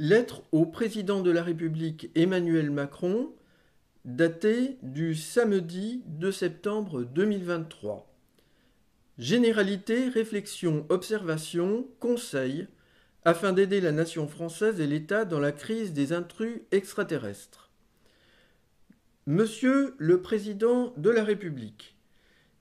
Lettre au président de la République Emmanuel Macron, datée du samedi 2 septembre 2023. Généralité, réflexion, observation, conseil, afin d'aider la nation française et l'État dans la crise des intrus extraterrestres. Monsieur le Président de la République,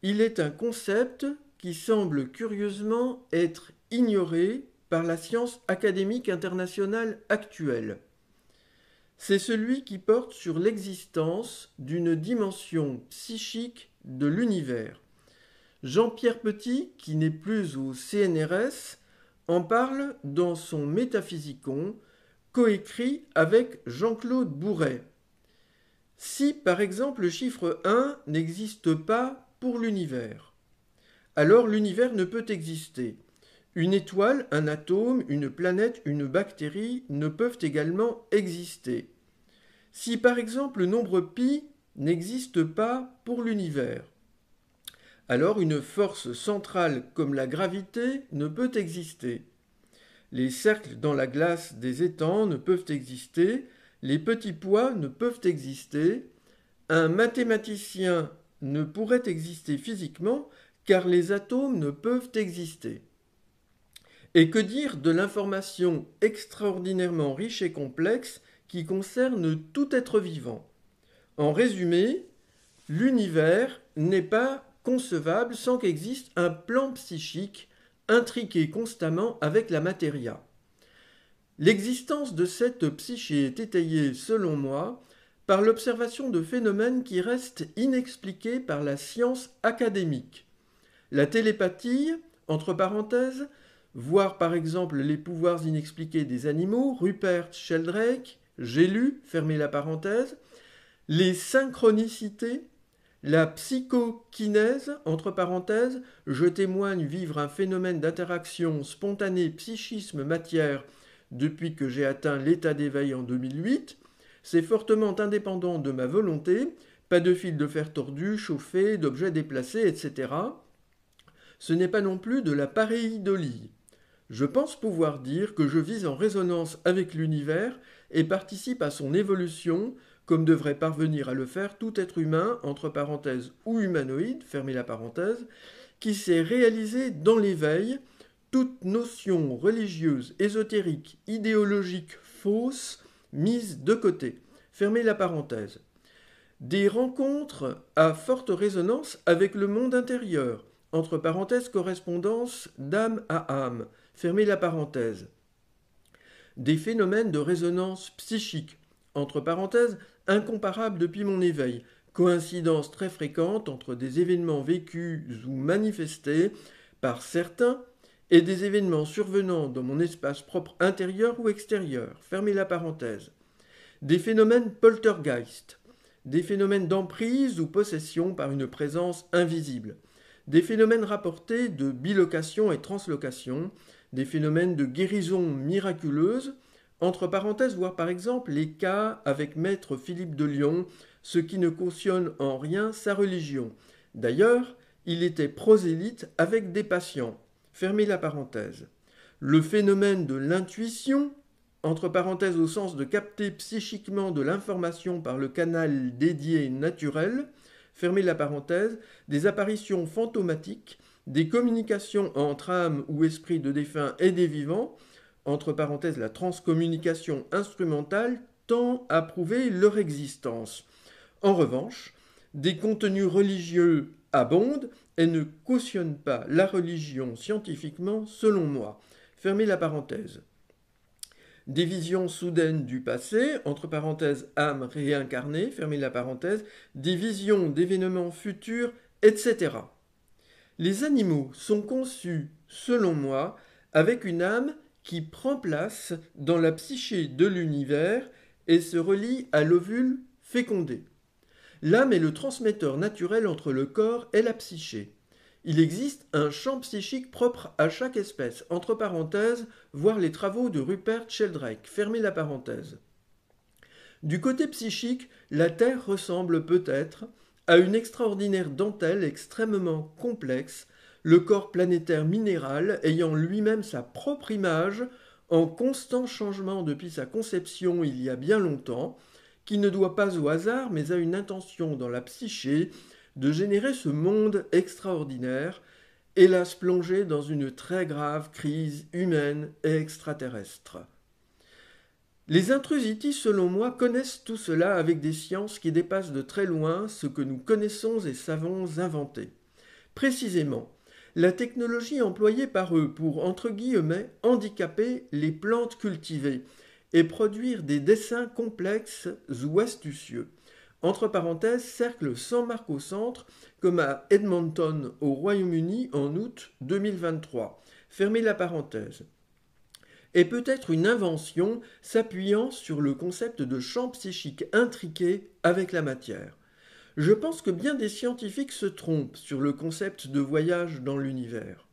il est un concept qui semble curieusement être ignoré par la science académique internationale actuelle. C'est celui qui porte sur l'existence d'une dimension psychique de l'univers. Jean-Pierre Petit, qui n'est plus au CNRS, en parle dans son Métaphysicon, coécrit avec Jean-Claude Bourret. Si par exemple le chiffre 1 n'existe pas pour l'univers, alors l'univers ne peut exister. Une étoile, un atome, une planète, une bactérie ne peuvent également exister. Si par exemple le nombre pi n'existe pas pour l'univers, alors une force centrale comme la gravité ne peut exister. Les cercles dans la glace des étangs ne peuvent exister, les petits pois ne peuvent exister, un mathématicien ne pourrait exister physiquement car les atomes ne peuvent exister. Et que dire de l'information extraordinairement riche et complexe qui concerne tout être vivant? En résumé, l'univers n'est pas concevable sans qu'existe un plan psychique intriqué constamment avec la matéria. L'existence de cette psyché est étayée, selon moi, par l'observation de phénomènes qui restent inexpliqués par la science académique. La télépathie, entre parenthèses, voir par exemple les pouvoirs inexpliqués des animaux, Rupert Sheldrake, j'ai lu, fermez la parenthèse, les synchronicités, la psychokinèse, entre parenthèses, je témoigne vivre un phénomène d'interaction spontanée psychisme-matière depuis que j'ai atteint l'état d'éveil en 2008, c'est fortement indépendant de ma volonté, pas de fil de fer tordu, chauffé, d'objets déplacés, etc. Ce n'est pas non plus de la pareidolie. Je pense pouvoir dire que je vis en résonance avec l'univers et participe à son évolution, comme devrait parvenir à le faire tout être humain, entre parenthèses ou humanoïde, fermez la parenthèse, qui s'est réalisé dans l'éveil, toute notion religieuse, ésotérique, idéologique, fausse, mise de côté. Fermez la parenthèse. Des rencontres à forte résonance avec le monde intérieur, entre parenthèses correspondance d'âme à âme, fermez la parenthèse. Des phénomènes de résonance psychique, entre parenthèses, incomparables depuis mon éveil, coïncidence très fréquente entre des événements vécus ou manifestés par certains et des événements survenant dans mon espace propre intérieur ou extérieur, fermez la parenthèse. Des phénomènes poltergeist, des phénomènes d'emprise ou possession par une présence invisible, des phénomènes rapportés de bilocation et translocation, des phénomènes de guérison miraculeuse, entre parenthèses, voir par exemple les cas avec maître Philippe de Lyon, ce qui ne cautionne en rien sa religion. D'ailleurs, il était prosélyte avec des patients. Fermez la parenthèse. Le phénomène de l'intuition, entre parenthèses au sens de capter psychiquement de l'information par le canal dédié naturel, fermez la parenthèse, des apparitions fantomatiques, des communications entre âmes ou esprits de défunts et des vivants, entre parenthèses la transcommunication instrumentale, tend à prouver leur existence. En revanche, des contenus religieux abondent et ne cautionnent pas la religion scientifiquement, selon moi. Fermez la parenthèse des visions soudaines du passé, entre parenthèses âme réincarnée, fermez la parenthèse, des visions d'événements futurs, etc. Les animaux sont conçus, selon moi, avec une âme qui prend place dans la psyché de l'univers et se relie à l'ovule fécondé. L'âme est le transmetteur naturel entre le corps et la psyché. Il existe un champ psychique propre à chaque espèce, entre parenthèses, voir les travaux de Rupert Sheldrake, fermez la parenthèse. Du côté psychique, la Terre ressemble peut-être à une extraordinaire dentelle extrêmement complexe, le corps planétaire minéral ayant lui-même sa propre image en constant changement depuis sa conception il y a bien longtemps, qui ne doit pas au hasard mais à une intention dans la psyché de générer ce monde extraordinaire, hélas plongé dans une très grave crise humaine et extraterrestre. Les intrusitis, selon moi, connaissent tout cela avec des sciences qui dépassent de très loin ce que nous connaissons et savons inventer. Précisément, la technologie employée par eux pour, entre guillemets, handicaper les plantes cultivées et produire des dessins complexes ou astucieux. Entre parenthèses, cercle sans marque au centre, comme à Edmonton, au Royaume-Uni, en août 2023. Fermez la parenthèse. Et peut-être une invention s'appuyant sur le concept de champ psychique intriqué avec la matière. Je pense que bien des scientifiques se trompent sur le concept de voyage dans l'univers.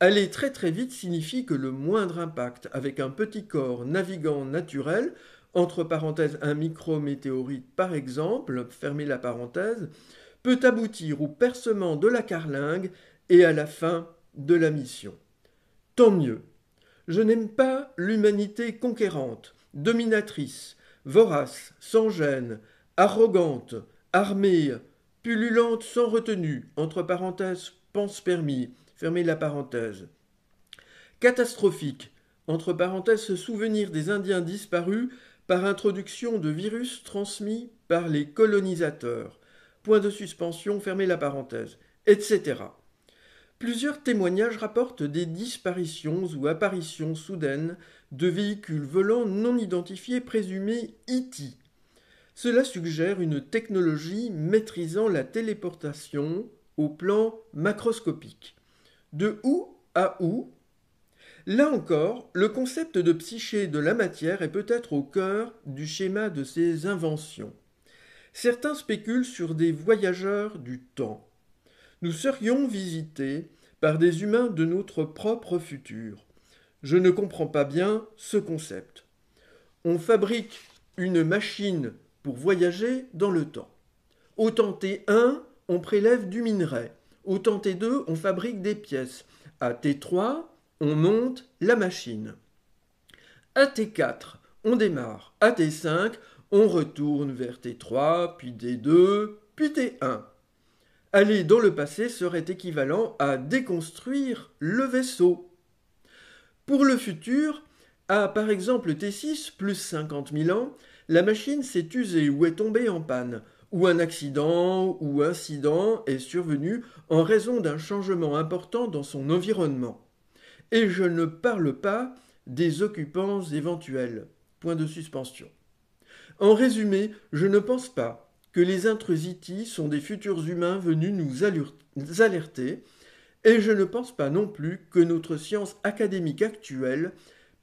Aller très très vite signifie que le moindre impact avec un petit corps navigant naturel, entre parenthèses un micrométéorite par exemple, fermez la parenthèse, peut aboutir au percement de la carlingue et à la fin de la mission. Tant mieux. Je n'aime pas l'humanité conquérante, dominatrice, vorace, sans gêne, arrogante, armée, pullulante sans retenue, entre parenthèses, pense permis, fermez la parenthèse. Catastrophique, entre parenthèses, se souvenir des Indiens disparus par introduction de virus transmis par les colonisateurs. Point de suspension, fermez la parenthèse, etc. Plusieurs témoignages rapportent des disparitions ou apparitions soudaines de véhicules volants non identifiés présumés IT, cela suggère une technologie maîtrisant la téléportation au plan macroscopique. De où à où? Là encore, le concept de psyché de la matière est peut-être au cœur du schéma de ces inventions. Certains spéculent sur des voyageurs du temps. Nous serions visités par des humains de notre propre futur. Je ne comprends pas bien ce concept. On fabrique une machine pour voyager dans le temps. Au temps T1, on prélève du minerai. Au temps T2, on fabrique des pièces. À T3, on monte la machine. À T4, on démarre. À T5, on retourne vers T3, puis T2, puis T1. Aller dans le passé serait équivalent à déconstruire le vaisseau. Pour le futur, à par exemple T6 plus 50 000 ans, la machine s'est usée ou est tombée en panne, ou un accident ou incident est survenu en raison d'un changement important dans son environnement. Et je ne parle pas des occupants éventuels. Point de suspension. En résumé, je ne pense pas que les intrusitis sont des futurs humains venus nous alerter, et je ne pense pas non plus que notre science académique actuelle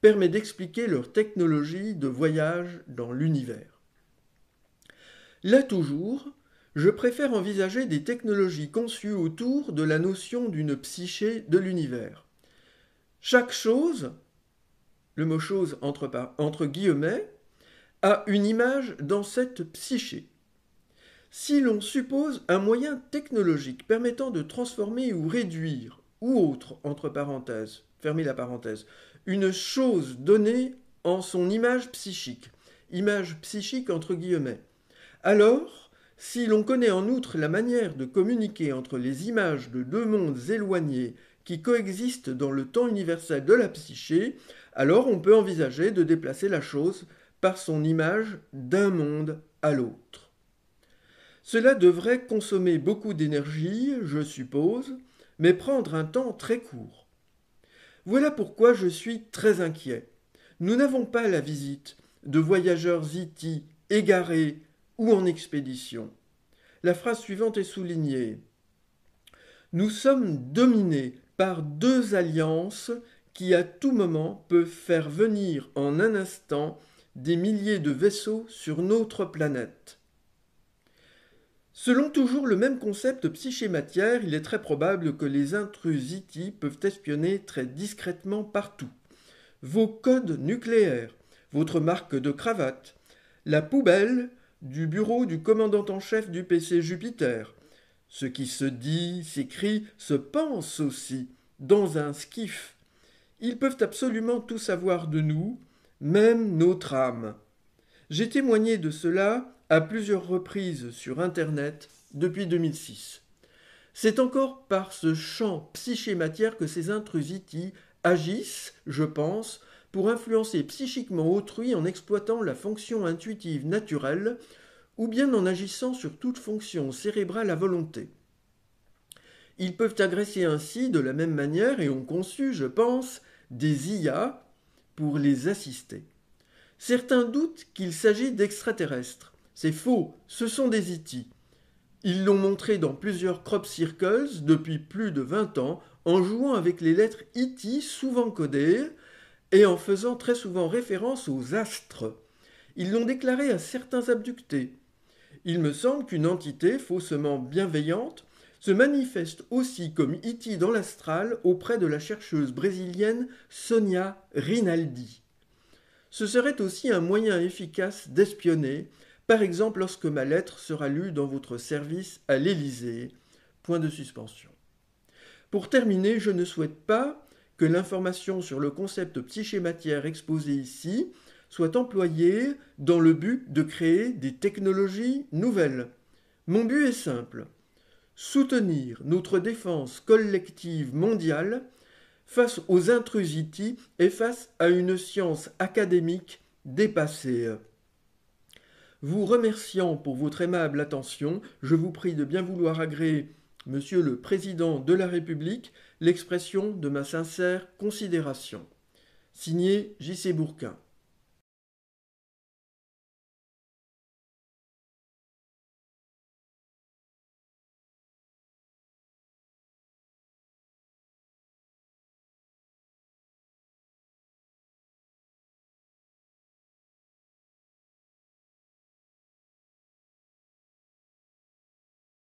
permet d'expliquer leur technologie de voyage dans l'univers. Là toujours, je préfère envisager des technologies conçues autour de la notion d'une psyché de l'univers. Chaque chose, le mot chose entre, entre guillemets, a une image dans cette psyché. Si l'on suppose un moyen technologique permettant de transformer ou réduire, ou autre, entre parenthèses, fermez la parenthèse, une chose donnée en son image psychique, image psychique entre guillemets. Alors, si l'on connaît en outre la manière de communiquer entre les images de deux mondes éloignés qui coexistent dans le temps universel de la psyché, alors on peut envisager de déplacer la chose par son image d'un monde à l'autre. Cela devrait consommer beaucoup d'énergie, je suppose, mais prendre un temps très court. Voilà pourquoi je suis très inquiet. Nous n'avons pas la visite de voyageurs iti égarés ou en expédition. La phrase suivante est soulignée. Nous sommes dominés par deux alliances qui à tout moment peuvent faire venir en un instant des milliers de vaisseaux sur notre planète. Selon toujours le même concept psyché-matière, il est très probable que les intrus IT peuvent espionner très discrètement partout. Vos codes nucléaires, votre marque de cravate, la poubelle du bureau du commandant en chef du PC Jupiter. Ce qui se dit, s'écrit, se pense aussi dans un skiff. Ils peuvent absolument tout savoir de nous, même notre âme. J'ai témoigné de cela à plusieurs reprises sur Internet depuis 2006. C'est encore par ce champ psyché-matière que ces intrusitis agissent, je pense, pour influencer psychiquement autrui en exploitant la fonction intuitive naturelle ou bien en agissant sur toute fonction cérébrale à volonté. Ils peuvent agresser ainsi de la même manière et ont conçu, je pense, des IA pour les assister. Certains doutent qu'il s'agit d'extraterrestres. C'est faux, ce sont des IT. Ils l'ont montré dans plusieurs crop circles depuis plus de 20 ans en jouant avec les lettres IT souvent codées et en faisant très souvent référence aux astres. Ils l'ont déclaré à certains abductés. Il me semble qu'une entité faussement bienveillante se manifeste aussi comme Iti dans l'astral auprès de la chercheuse brésilienne Sonia Rinaldi. Ce serait aussi un moyen efficace d'espionner, par exemple lorsque ma lettre sera lue dans votre service à l'Élysée. Point de suspension. Pour terminer, je ne souhaite pas que l'information sur le concept psyché-matière exposé ici soit employée dans le but de créer des technologies nouvelles. Mon but est simple soutenir notre défense collective mondiale face aux intrusités et face à une science académique dépassée. Vous remerciant pour votre aimable attention, je vous prie de bien vouloir agréer, Monsieur le Président de la République, l'expression de ma sincère considération. Signé J.C. Bourquin.